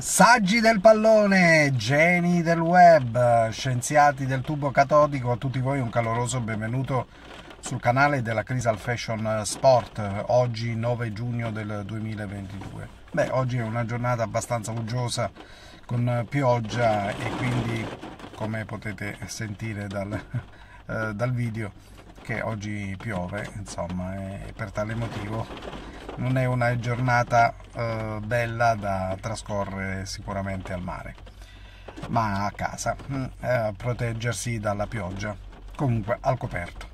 Saggi del pallone, geni del web, scienziati del tubo catodico, a tutti voi un caloroso benvenuto sul canale della Crisal Fashion Sport, oggi 9 giugno del 2022. Beh, oggi è una giornata abbastanza uggiosa con pioggia e quindi, come potete sentire dal, eh, dal video, che oggi piove, insomma, e per tale motivo non è una giornata eh, bella da trascorrere sicuramente al mare, ma a casa, mm, eh, proteggersi dalla pioggia, comunque al coperto.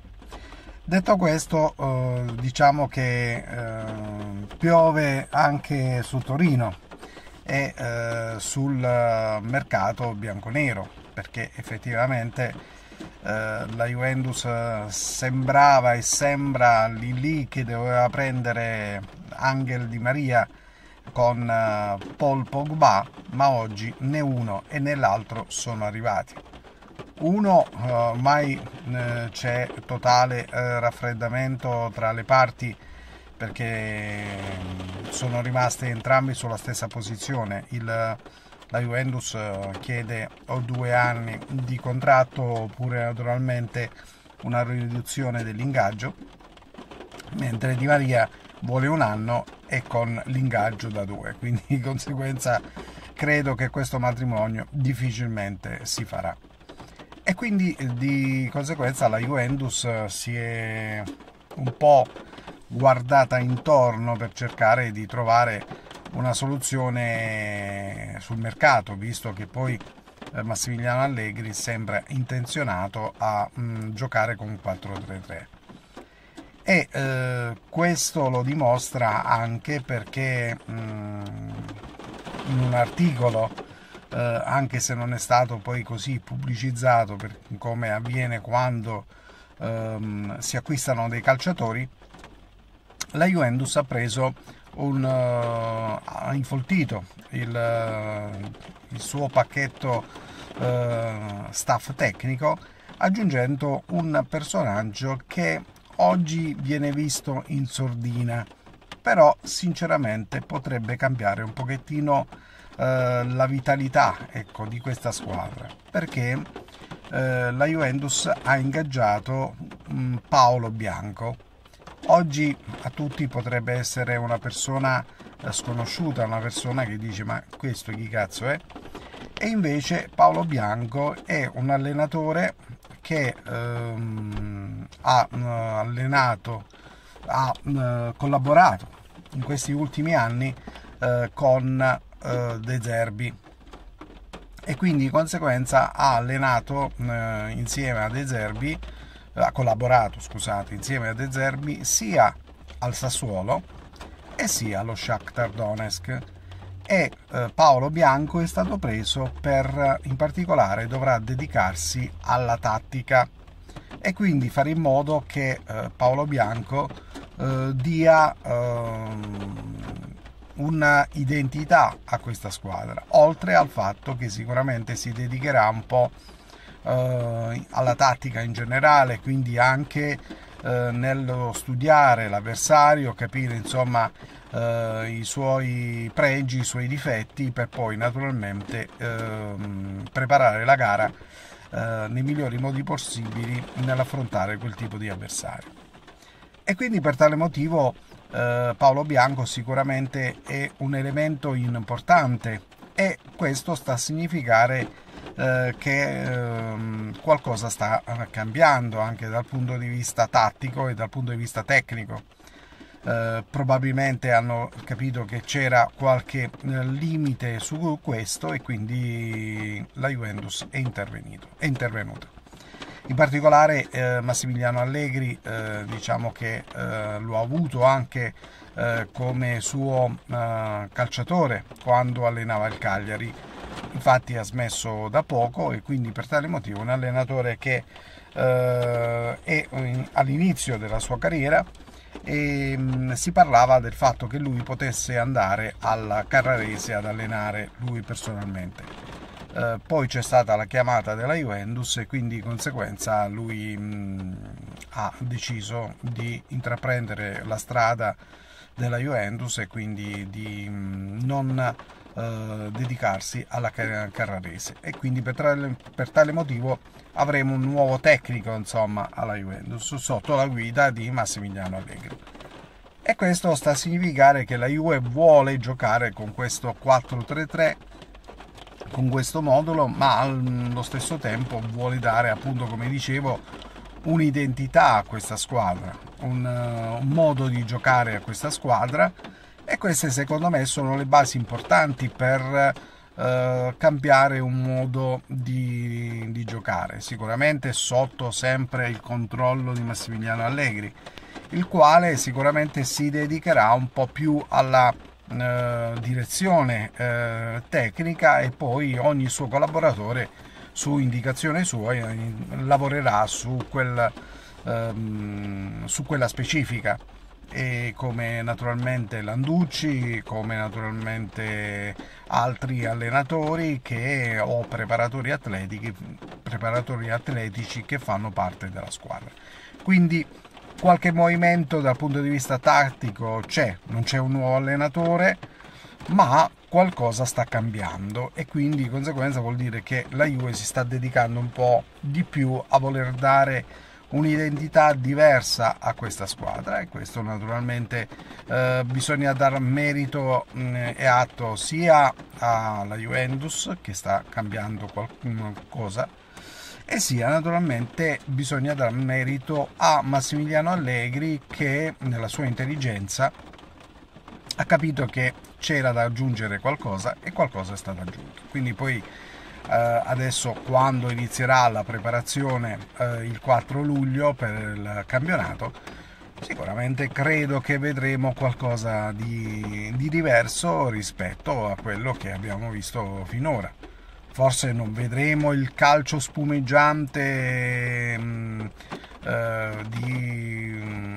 Detto questo, eh, diciamo che eh, piove anche su Torino e eh, sul mercato bianconero, perché effettivamente eh, la Juventus sembrava e sembra lì lì che doveva prendere Angel Di Maria con eh, Paul Pogba, ma oggi né uno e né l'altro sono arrivati. Uno, ormai c'è totale raffreddamento tra le parti perché mm, sono rimaste entrambi sulla stessa posizione. Il, la Juventus eh, chiede o due anni di contratto oppure naturalmente una riduzione dell'ingaggio, mentre Di Maria vuole un anno e con l'ingaggio da due, quindi di conseguenza credo che questo matrimonio difficilmente si farà. E quindi di conseguenza la Juventus eh, si è un po' guardata intorno per cercare di trovare una soluzione sul mercato, visto che poi eh, Massimiliano Allegri sembra intenzionato a mh, mm, giocare con 4-3-3. E eh, questo lo dimostra anche perché mh, mm, in un articolo, eh, anche se non è stato poi così pubblicizzato per, come avviene quando ehm, si acquistano dei calciatori, la Juventus ha preso un, uh, ha infoltito il, uh, il suo pacchetto uh, staff tecnico aggiungendo un personaggio che oggi viene visto in sordina però sinceramente potrebbe cambiare un pochettino la vitalità ecco, di questa squadra perché la Juventus ha ingaggiato um, Paolo Bianco Oggi a tutti potrebbe essere una persona eh, sconosciuta, una persona che dice ma questo chi cazzo è? E invece Paolo Bianco è un allenatore che ehm, ha uh, allenato, ha uh, collaborato in questi ultimi anni uh, con De Zerbi. E quindi di conseguenza ha allenato insieme a De Zerbi ha collaborato scusate, insieme a De Zerbi sia al Sassuolo e sia allo Shakhtar Donetsk e eh, Paolo Bianco è stato preso per in particolare dovrà dedicarsi alla tattica. E quindi fare in modo che eh, Paolo Bianco eh, dia ehm, una identità a questa squadra oltre al fatto che sicuramente si dedicherà un po' eh, alla tattica in generale, quindi anche eh, nello studiare l'avversario, capire insomma eh, i suoi pregi, i suoi difetti per poi naturalmente ehm, preparare la gara eh, nei migliori modi possibili nell'affrontare quel tipo di avversario. E quindi per tale motivo eh, Paolo Bianco sicuramente è un elemento importante e questo sta a significare eh, che ehm, qualcosa sta cambiando anche dal punto di vista tattico e dal punto di vista tecnico. Eh, probabilmente hanno capito che c'era qualche eh, limite su questo e quindi la Juventus è, è intervenuta. In particolare eh, Massimiliano Allegri eh, diciamo che lo ha avuto anche come suo calciatore quando allenava il Cagliari infatti ha smesso da poco e quindi per tale motivo un allenatore che è all'inizio della sua carriera e mh, mm, si parlava del fatto che lui potesse andare alla Carrarese ad allenare lui personalmente. Eh, poi c'è stata la chiamata della Juventus e quindi di conseguenza lui mm, ha deciso di intraprendere la strada della Juventus e quindi di mm, non eh, dedicarsi alla Carrarese. E quindi per tale, per tale, motivo avremo un nuovo tecnico insomma alla Juventus sotto la guida di Massimiliano Allegri. E questo sta a significare che la Juve vuole giocare con questo 4-3-3 con questo modulo ma allo stesso tempo vuole dare appunto come dicevo un'identità a questa squadra un, un modo di giocare a questa squadra e queste secondo me sono le basi importanti per eh, cambiare un modo di, di, giocare, sicuramente sotto sempre il controllo di Massimiliano Allegri, il quale sicuramente si dedicherà un po' più alla eh, direzione eh, tecnica e poi ogni suo collaboratore su indicazione sua eh, lavorerà su, quel, ehm, su quella specifica e come naturalmente Landucci, come naturalmente altri allenatori che, o preparatori, atletici, preparatori atletici che fanno parte della squadra. Quindi qualche movimento dal punto di vista tattico c'è, non c'è un nuovo allenatore, ma qualcosa sta cambiando e quindi di conseguenza vuol dire che la Juve si sta dedicando un po' di più a voler dare un'identità diversa a questa squadra e questo naturalmente eh, bisogna dar merito mh, mm, e atto sia alla Juventus che sta cambiando qualcosa e sia naturalmente bisogna dar merito a Massimiliano Allegri che nella sua intelligenza ha capito che c'era da aggiungere qualcosa e qualcosa è stato aggiunto. Quindi poi adesso quando inizierà la preparazione eh, il 4 luglio per il campionato sicuramente credo che vedremo qualcosa di, di diverso rispetto a quello che abbiamo visto finora. Forse non vedremo il calcio spumeggiante mh, mm, eh, di mm,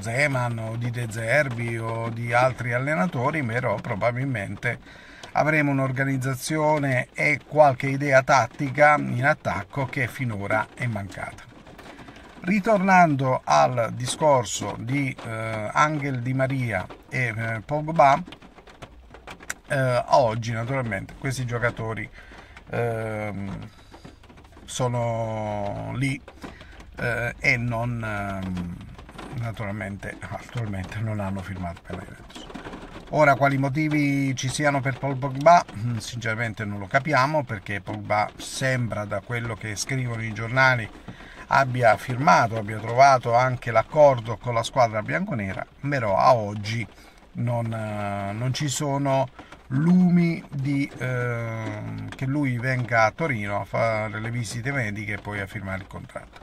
Zeman o di De Zerbi o di altri allenatori, però probabilmente avremo un'organizzazione e qualche idea tattica in attacco che finora è mancata. Ritornando al discorso di eh, Angel Di Maria e eh, Pogba, eh, oggi naturalmente questi giocatori ehm, sono lì eh, e non ehm, naturalmente attualmente non hanno firmato per la Juventus. Ora, quali motivi ci siano per Paul Pogba, mm, sinceramente non lo capiamo perché Pogba sembra da quello che scrivono i giornali abbia firmato, abbia trovato anche l'accordo con la squadra bianconera, però a oggi non, eh, non ci sono lumi di eh, che lui venga a Torino a fare le visite mediche e poi a firmare il contratto.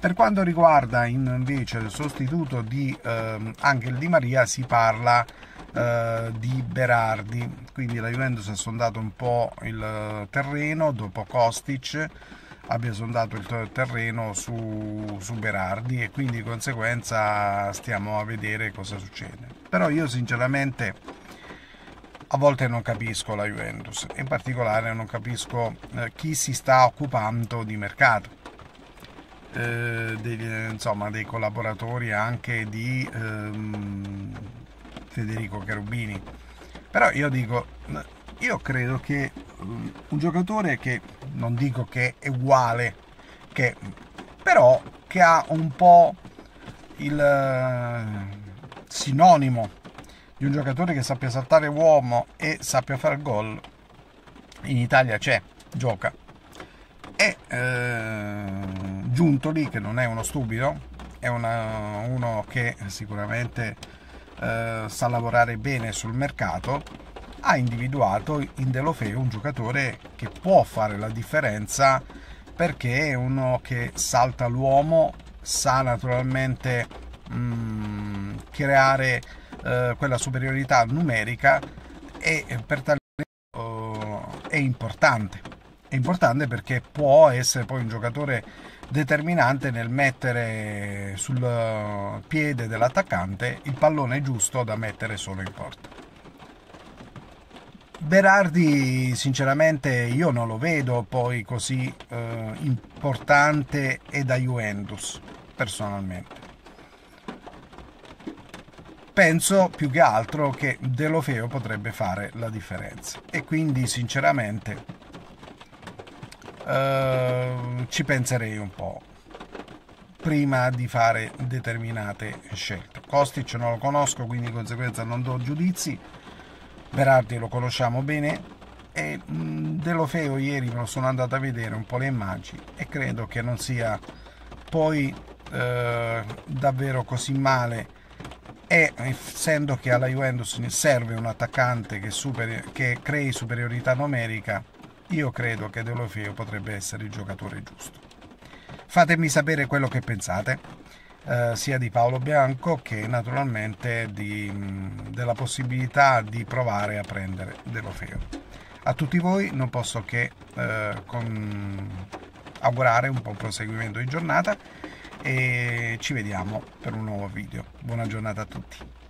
Per quanto riguarda invece il sostituto di eh, Angel Di Maria si parla eh, di Berardi. Quindi la Juventus ha sondato un po' il terreno dopo Kostic abbia sondato il terreno su, su Berardi e quindi di conseguenza stiamo a vedere cosa succede. Però io sinceramente a volte non capisco la Juventus, in particolare non capisco eh, chi si sta occupando di mercato. Eh, dei, insomma, dei collaboratori anche di ehm, Federico Cherubini. Però io dico, io credo che mm, un giocatore che non dico che è uguale, che, però che ha un po' il eh, sinonimo di un giocatore che sappia saltare uomo e sappia fare gol, in Italia c'è, gioca. E eh, giunto lì, che non è uno stupido, è una, uno che sicuramente eh, sa lavorare bene sul mercato, ha individuato in Delofeo un giocatore che può fare la differenza perché è uno che salta l'uomo, sa naturalmente mh, mm, creare eh, quella superiorità numerica e per tale uh, è importante. È importante perché può essere poi un giocatore determinante nel mettere sul piede dell'attaccante il pallone giusto da mettere solo in porta. Berardi sinceramente io non lo vedo poi così eh, importante e da Juventus personalmente. penso più che altro che Delofeo potrebbe fare la differenza e quindi sinceramente eh, ci penserei un po' prima di fare determinate scelte. Kostic non lo conosco, quindi di conseguenza non do giudizi. Berardi lo conosciamo bene e Delofeo ieri me lo sono andato a vedere un po' le immagini e credo che non sia poi eh, davvero così male e essendo che alla Juventus serve un attaccante che, superi, che crei superiorità numerica io credo che Delofeo potrebbe essere il giocatore giusto fatemi sapere quello che pensate eh, sia di Paolo Bianco che naturalmente di, della possibilità di provare a prendere Delofeo a tutti voi non posso che eh, con... augurare un buon proseguimento di giornata e ci vediamo per un nuovo video. Buona giornata a tutti.